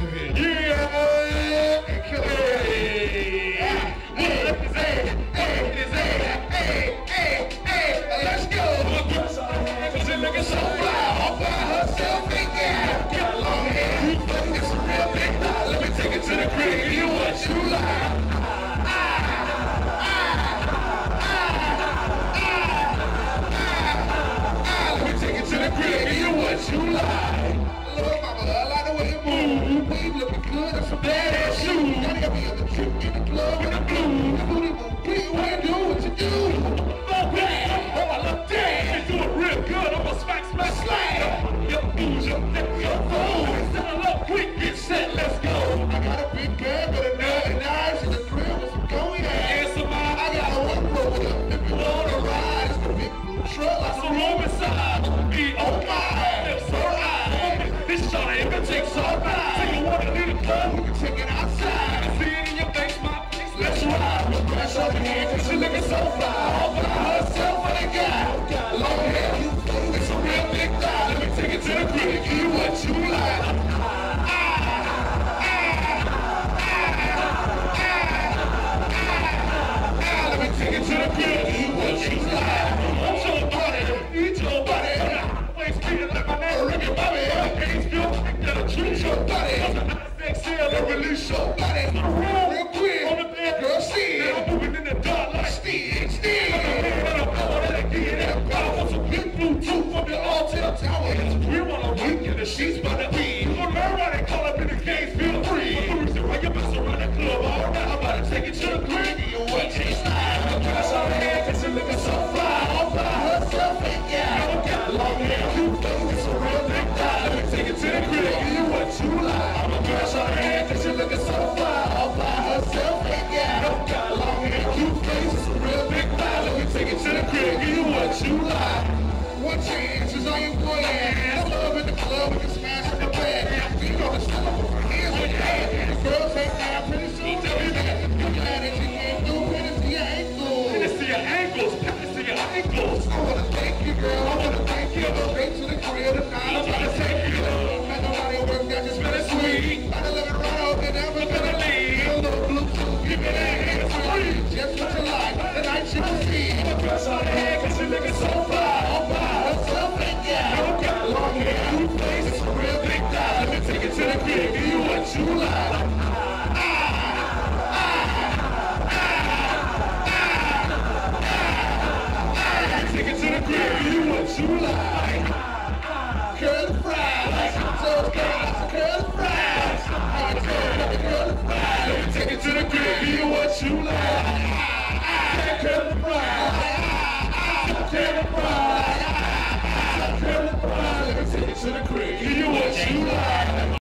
You did. Yeah. Let's go. So fly, all by herself. Long hair, it's a real big guy. Let me take it to the give you what you.